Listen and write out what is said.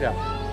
Yeah.